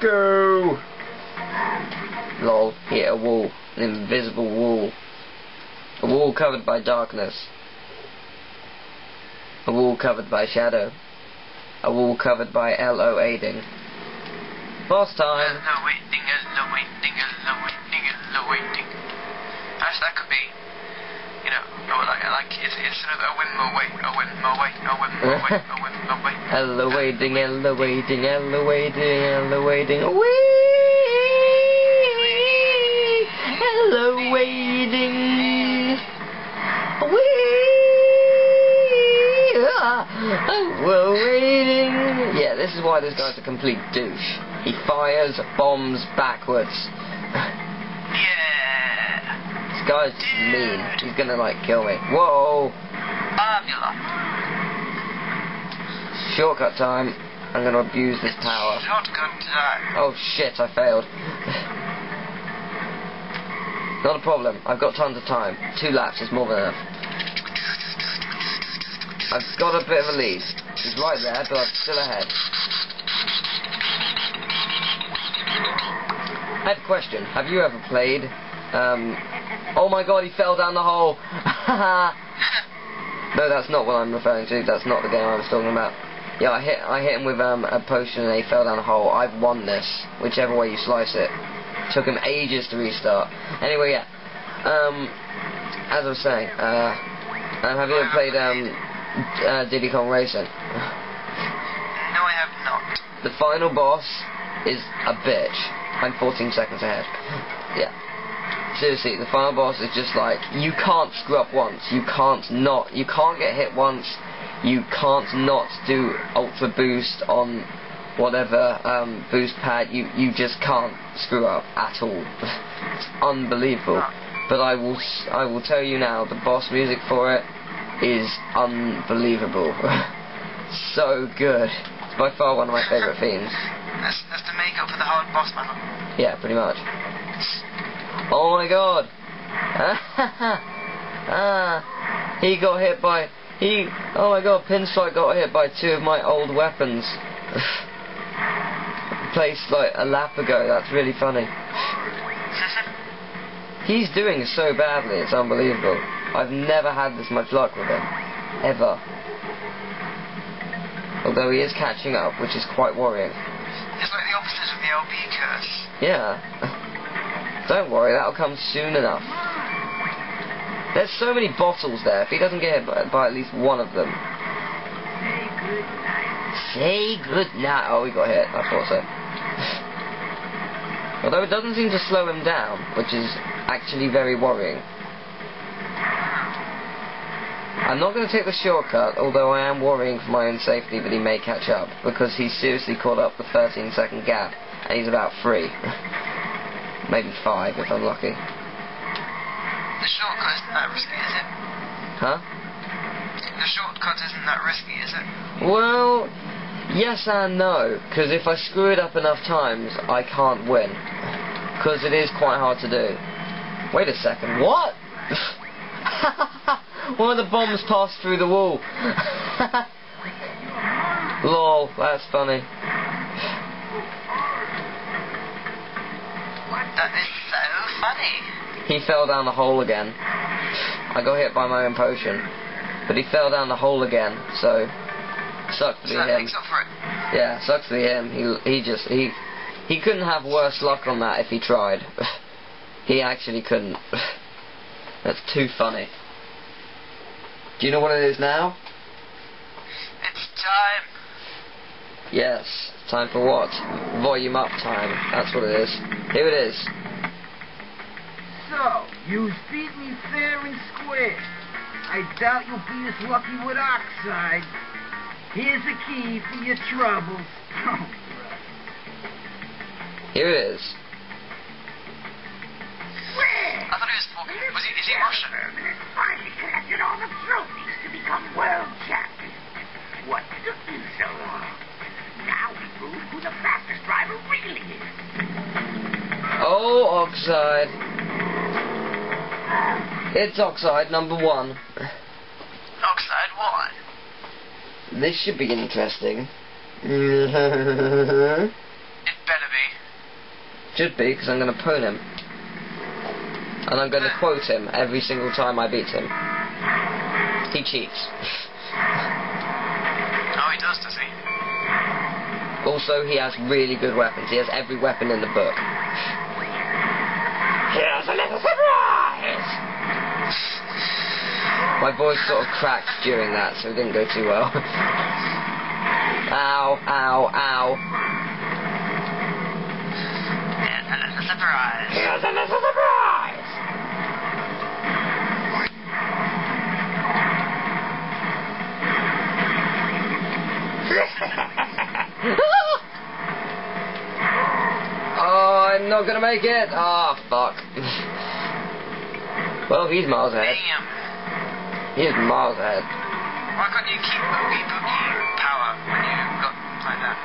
Go! Lol, hit a wall. An invisible wall. A wall covered by darkness. A wall covered by shadow. A wall covered by L.O. aiding. Boss time! Hello waiting, hello waiting, hello waiting, hello waiting. Actually, that could be, you know, like, like it's, it's sort of a win more wait, a win more wait, a win more wait, a win more wait. Hello waiting, hello waiting, hello waiting, hello waiting. Wee! Hello waiting. Wee! Ah, Hello waiting. Yeah, this is why this guy's a complete douche. He fires bombs backwards. Yeah! This guy's mean. He's gonna like kill me. Whoa! Fabula. Shortcut time. I'm gonna abuse this power. Shotgun time. Oh shit, I failed. Not a problem, I've got tons of time. Two laps is more than enough. I've got a bit of a lead. He's right there, but I'm still ahead. I have a question. Have you ever played, um... Oh my god, he fell down the hole! no, that's not what I'm referring to. That's not the game I was talking about. Yeah, I hit I hit him with um, a potion and he fell down a hole. I've won this, whichever way you slice it. Took him ages to restart. Anyway, yeah. Um, as I was saying, uh, um, have you ever played um, uh, Diddy Kong Racing? No, I have not. The final boss is a bitch. I'm 14 seconds ahead. Yeah. Seriously, the final boss is just like you can't screw up once. You can't not. You can't get hit once. You can't not do ultra boost on whatever um, boost pad. You you just can't screw up at all. it's unbelievable. But I will s- I will tell you now, the boss music for it is unbelievable. so good. It's by far one of my favourite themes. That's, that's to make up for the hard boss battle. Yeah, pretty much. Oh my god! ah, he got hit by he. Oh my god, Pinstripe got hit by two of my old weapons. Placed like a lap ago. That's really funny. He's doing so badly. It's unbelievable. I've never had this much luck with him, ever. Although he is catching up, which is quite worrying. It's like the opposite of the LB curse. Yeah. Don't worry, that'll come soon enough. There's so many bottles there. If he doesn't get hit by, by at least one of them. Say good night. Oh, he got hit. I thought so. Although it doesn't seem to slow him down, which is actually very worrying. I'm not going to take the shortcut, although I am worrying for my own safety that he may catch up, because he's seriously caught up the 13 second gap, and he's about three. Maybe five if I'm lucky. The shortcut isn't that risky, is it? Huh? The shortcut isn't that risky, is it? Well, yes and no, because if I screw it up enough times, I can't win. Because it is quite hard to do. Wait a second, what? One of the bombs passed through the wall. Lol, that's funny. That is funny. He fell down the hole again. I got hit by my own potion. But he fell down the hole again, so sucks to So be him. makes up for it. Yeah, sucks to be him. He he just he he couldn't have worse luck on that if he tried. he actually couldn't. That's too funny. Do you know what it is now? It's time. Yes. Time for what? Volume up time. That's what it is. Here it is. So, you beat me fair and square. I doubt you'll be as lucky with Oxide. Here's the key for your troubles. Here it is. I thought he was. Was he? Is he Russian? Finally collected all the trophies to become world champion. What took you so long? Now we prove who the fastest driver really is. Oh, Oxide. It's Oxide number one. Oxide one. This should be interesting. It better be. Should be, because I'm going to pwn him. And I'm going to quote him every single time I beat him. He cheats. Oh, he does, does he? Also, he has really good weapons. He has every weapon in the book. Here's a little surprise! My voice sort of cracked during that, so it didn't go too well. ow, ow, ow. Yeah, a little surprise. Here's a surprise! oh, I'm not gonna make it. Ah, fuck. well, he's miles ahead. Damn. He's miles ahead. Why can't you keep boogie boogie power when you got like that?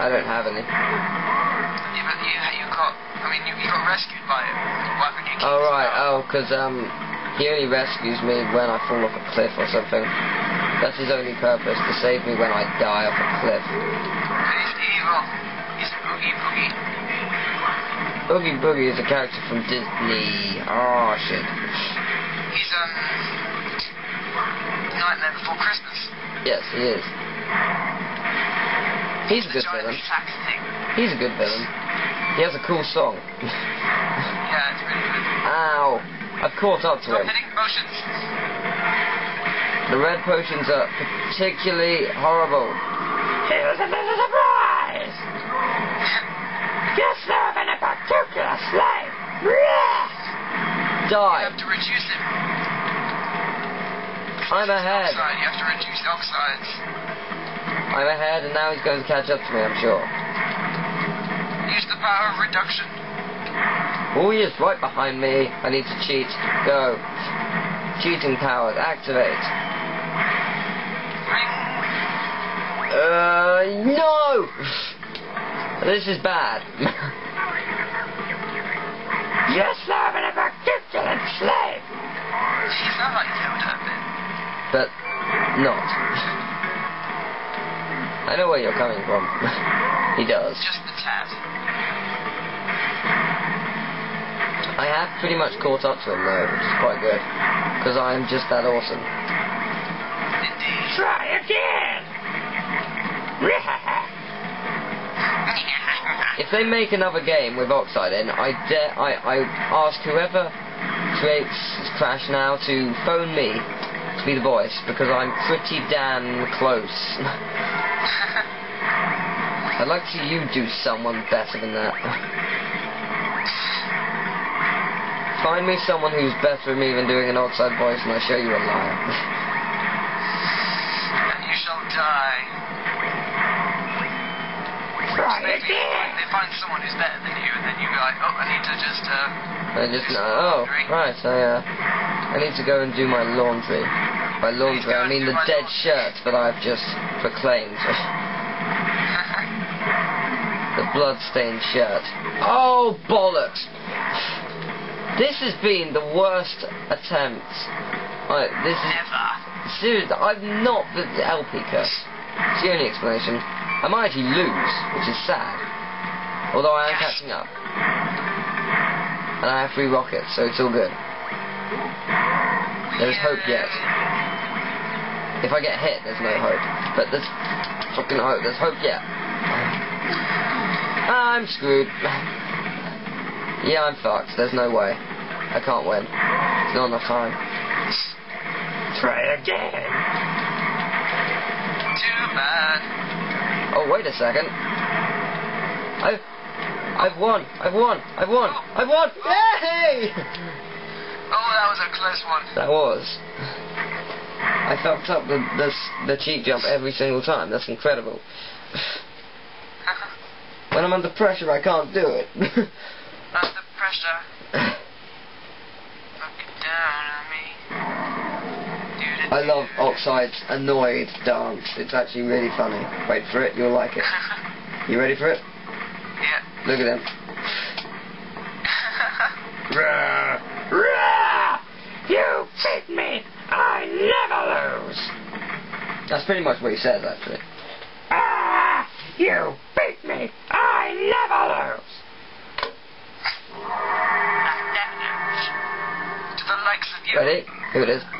I don't have any. Yeah, but you, you got, I mean, you, you got rescued by it. Why can't you keep Oh, his right. power? Oh, because, um, he only rescues me when I fall off a cliff or something. That's his only purpose, to save me when I die off a cliff. He's evil. He's boogie boogie. Boogie Boogie is a character from Disney. Oh, shit. He's, um, Nightmare Before Christmas. Yes, he is. He's a good villain. He's a good villain. He has a cool song. Yeah, it's really good. Ow. I've caught up to Stop him. hitting motions. The red potions are particularly horrible. Here's a little surprise! You're serving a particular slave! You Die. have to reduce him. I'm ahead. You have to reduce oxides. I'm ahead, and now he's going to catch up to me, I'm sure. Use the power of reduction. Oh, he is right behind me. I need to cheat. Go. Cheating powers. Activate. Ring. Uh, no! This is bad. You're serving a particular slave! You sound like Yoda a bit. But not. I know where you're coming from. he does. Just the tad. I have pretty much caught up to him though, which is quite good. Because I am just that awesome. Indeed. Try again! If they make another game with Oxide in, I dare I, I ask whoever creates Crash now to phone me to be the voice because I'm pretty damn close. I'd like to see you do someone better than that. Find me someone who's better at me than doing an Oxide voice and I'll show you a liar. and you shall die. Try Maybe they again! find, they find someone who's better than you, and then you go like, oh, I need to just, uh, I just know. Oh, right. I uh, I need to go and do my laundry. By laundry, I mean the dead shirt that I've just proclaimed. the blood-stained shirt. Oh bollocks! This has been the worst attempt. This is never. seriously. I'm not the LP curse. It's the only explanation. I might actually lose, which is sad. Although I am Yes. catching up. And I have three rockets, so it's all good. There's hope yet. If I get hit, there's no hope. But there's fucking hope. There's hope yet. I'm screwed. Yeah, I'm fucked. There's no way. I can't win. There's not enough time. Try again! Too bad. Oh, wait a second. I've... Won. I've won. I've won. I've won. Yay! Oh, that was a close one. That was. I fucked up the, the, the cheat jump every single time. That's incredible. When I'm under pressure, I can't do it. Under pressure. Look down on me. I love Oxide's annoyed dance. It's actually really funny. Wait for it, you'll like it. You ready for it? yeah. Look at him. rah, rah! You beat me! I never lose! That's pretty much what he says, actually. Ah! You beat me! I never lose! Ready? Here it is.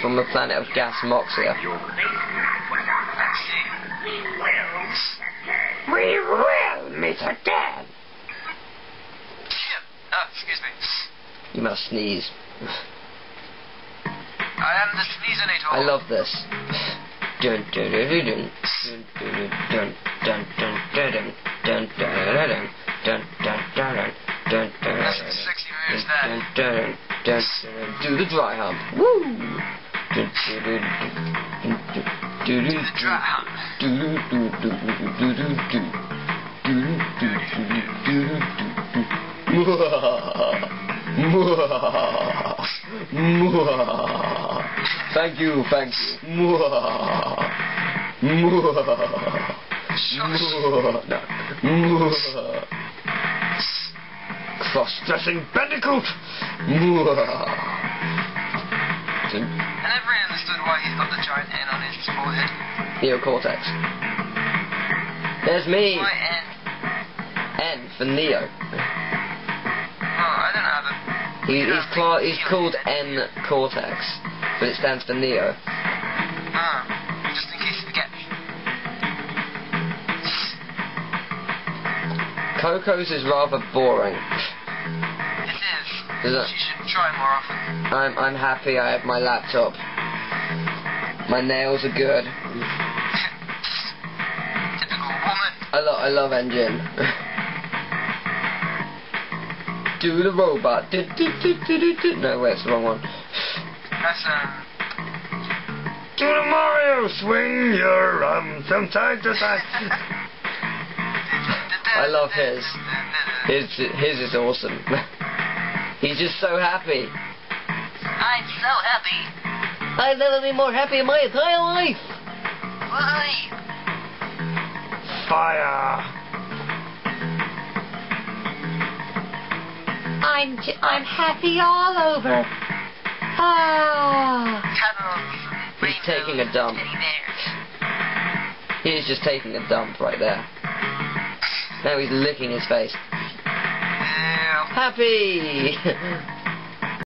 From the planet of Gas Moxia. You'll face Nightwatcher. Let's see. We will again. We will meet again. Oh, excuse me. You must sneeze. I am the Sneezinator. I love this. Dun dun dun dun dun dun dun dun dun dun dun dun dun dun dun dun That's some sexy moves there. dun dun dun dun do the dry hump. Woo! Dun dun dun dun dun Do dun the dry hump. do do do do do do do do do do do do the drum. Thank you, thanks. Cross-dressing bandicoot! Understood why he's got the giant N on his forehead. Neo Cortex. There's me. Why N? N for Neo. Oh, I don't know the. He, he's, cla- he's called N Cortex, but it stands for Neo. Oh, just in case you forget. Coco's is rather boring. It is. Is it? You should try more often. I'm I'm happy I have my laptop. My nails are good. Typical woman. I love I love N. Gin. Do the robot. Do, do, do, do, do, do. No, wait, it's the wrong one. That's um. Do the Mario swing your arm from side to side. I love his. His his is awesome. He's just so happy. I'm so happy. I've never been more happy in my entire life. Why? Fire. I'm j- I'm happy all over. Ah. Tunnels. He's taking a dump. He's just taking a dump right there. Now he's licking his face. Happy!